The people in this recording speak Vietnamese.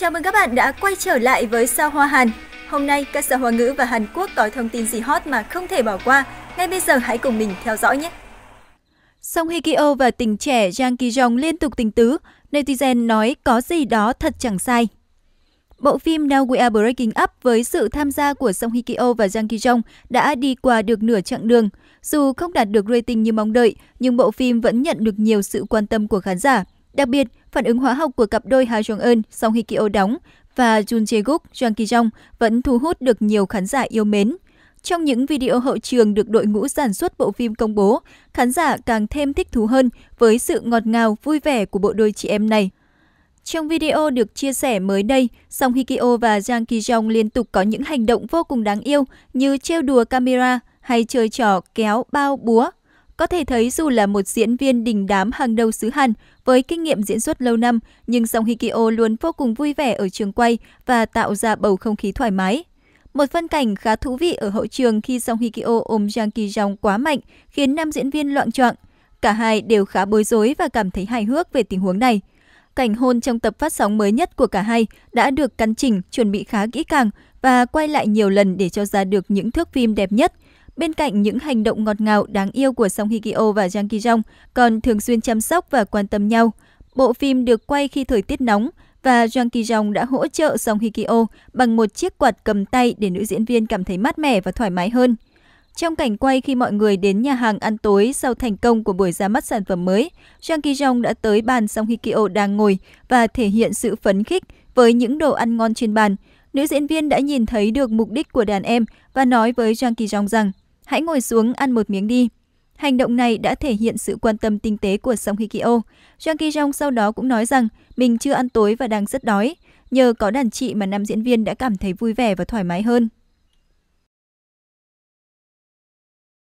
Chào mừng các bạn đã quay trở lại với Sao Hoa Hàn. Hôm nay, các sao Hoa ngữ và Hàn Quốc có thông tin gì hot mà không thể bỏ qua. Ngay bây giờ hãy cùng mình theo dõi nhé. Song Hye Kyo và tình trẻ Jang Ki Jong liên tục tình tứ, netizen nói có gì đó thật chẳng sai. Bộ phim Now We Are Breaking Up với sự tham gia của Song Hye Kyo và Jang Ki Jong đã đi qua được nửa chặng đường. Dù không đạt được rating như mong đợi, nhưng bộ phim vẫn nhận được nhiều sự quan tâm của khán giả. Đặc biệt, phản ứng hóa học của cặp đôi Ha Jong Eun, Song Hye Kyo đóng và Jun Jae Guk, Jang Ki Jong vẫn thu hút được nhiều khán giả yêu mến. Trong những video hậu trường được đội ngũ sản xuất bộ phim công bố, khán giả càng thêm thích thú hơn với sự ngọt ngào, vui vẻ của bộ đôi chị em này. Trong video được chia sẻ mới đây, Song Hye Kyo và Jang Ki Jong liên tục có những hành động vô cùng đáng yêu như trêu đùa camera hay chơi trò kéo bao búa. Có thể thấy dù là một diễn viên đình đám hàng đầu xứ Hàn với kinh nghiệm diễn xuất lâu năm, nhưng Song Hye Kyo luôn vô cùng vui vẻ ở trường quay và tạo ra bầu không khí thoải mái. Một phân cảnh khá thú vị ở hậu trường khi Song Hye Kyo ôm Jang Ki Jong quá mạnh khiến nam diễn viên loạn choạng. Cả hai đều khá bối rối và cảm thấy hài hước về tình huống này. Cảnh hôn trong tập phát sóng mới nhất của cả hai đã được căn chỉnh, chuẩn bị khá kỹ càng và quay lại nhiều lần để cho ra được những thước phim đẹp nhất. Bên cạnh những hành động ngọt ngào đáng yêu của Song Hye Kyo và Jang Ki Jong còn thường xuyên chăm sóc và quan tâm nhau. Bộ phim được quay khi thời tiết nóng và Jang Ki Jong đã hỗ trợ Song Hye Kyo bằng một chiếc quạt cầm tay để nữ diễn viên cảm thấy mát mẻ và thoải mái hơn. Trong cảnh quay khi mọi người đến nhà hàng ăn tối sau thành công của buổi ra mắt sản phẩm mới, Jang Ki Jong đã tới bàn Song Hye Kyo đang ngồi và thể hiện sự phấn khích với những đồ ăn ngon trên bàn. Nữ diễn viên đã nhìn thấy được mục đích của đàn em và nói với Jang Ki Jong rằng hãy ngồi xuống ăn một miếng đi. Hành động này đã thể hiện sự quan tâm tinh tế của Song Hye Kyo. Jang Ki Jong sau đó cũng nói rằng mình chưa ăn tối và đang rất đói. Nhờ có đàn chị mà nam diễn viên đã cảm thấy vui vẻ và thoải mái hơn.